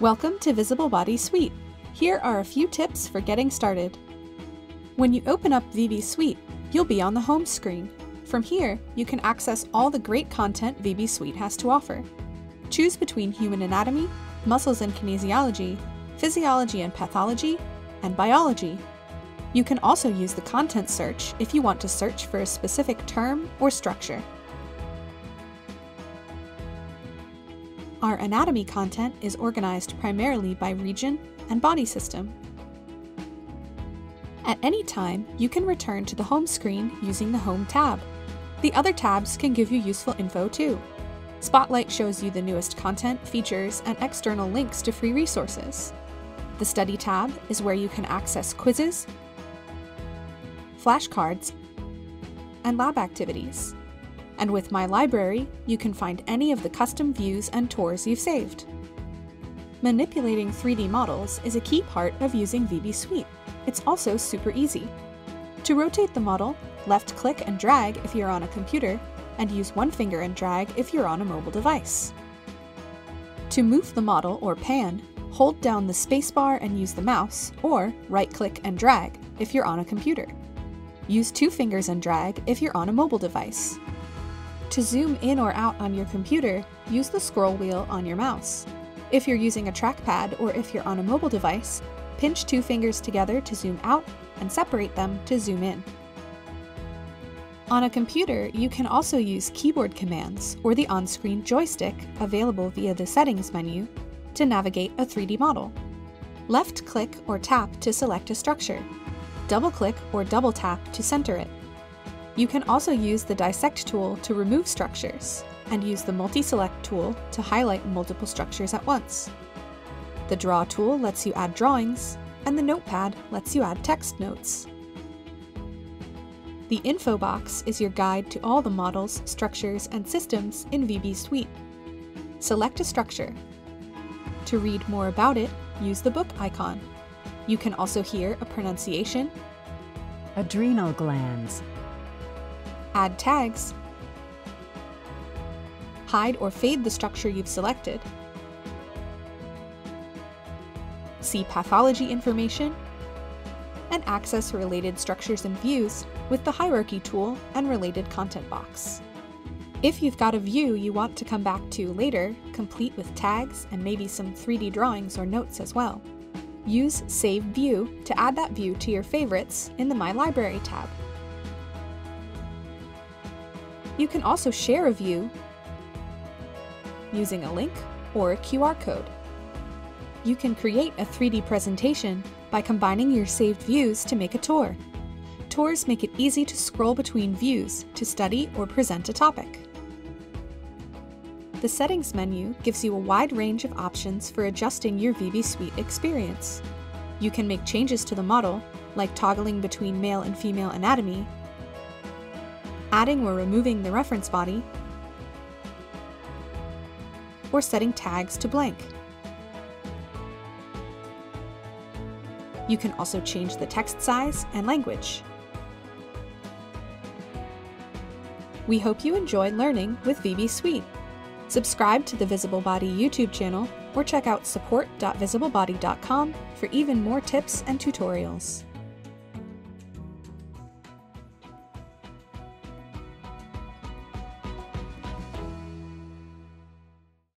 Welcome to Visible Body Suite. Here are a few tips for getting started. When you open up VB Suite, you'll be on the home screen. From here, you can access all the great content VB Suite has to offer. Choose between human anatomy, muscles and kinesiology, physiology and pathology, and biology. You can also use the content search if you want to search for a specific term or structure. Our anatomy content is organized primarily by region and body system. At any time, you can return to the home screen using the Home tab. The other tabs can give you useful info too. Spotlight shows you the newest content, features, and external links to free resources. The Study tab is where you can access quizzes, flashcards, and lab activities. And with My Library, you can find any of the custom views and tours you've saved. Manipulating 3D models is a key part of using VB Suite. It's also super easy. To rotate the model, left-click and drag if you're on a computer, and use one finger and drag if you're on a mobile device. To move the model or pan, hold down the spacebar and use the mouse, or right-click and drag if you're on a computer. Use two fingers and drag if you're on a mobile device. To zoom in or out on your computer, use the scroll wheel on your mouse. If you're using a trackpad or if you're on a mobile device, pinch two fingers together to zoom out and separate them to zoom in. On a computer, you can also use keyboard commands or the on-screen joystick available via the Settings menu to navigate a 3D model. Left-click or tap to select a structure. Double-click or double-tap to center it. You can also use the Dissect tool to remove structures, and use the Multi-Select tool to highlight multiple structures at once. The Draw tool lets you add drawings, and the Notepad lets you add text notes. The info box is your guide to all the models, structures, and systems in VB Suite. Select a structure. To read more about it, use the book icon. You can also hear a pronunciation, Adrenal glands. Add tags, hide or fade the structure you've selected, see pathology information, and access related structures and views with the Hierarchy tool and related content box. If you've got a view you want to come back to later, complete with tags and maybe some 3D drawings or notes as well, use Save View to add that view to your favorites in the My Library tab. You can also share a view using a link or a QR code. You can create a 3D presentation by combining your saved views to make a tour. Tours make it easy to scroll between views to study or present a topic. The Settings menu gives you a wide range of options for adjusting your VB Suite experience. You can make changes to the model, like toggling between male and female anatomy, adding or removing the reference body, or setting tags to blank. You can also change the text size and language. We hope you enjoy learning with VB Suite. Subscribe to the Visible Body YouTube channel or check out support.visiblebody.com for even more tips and tutorials.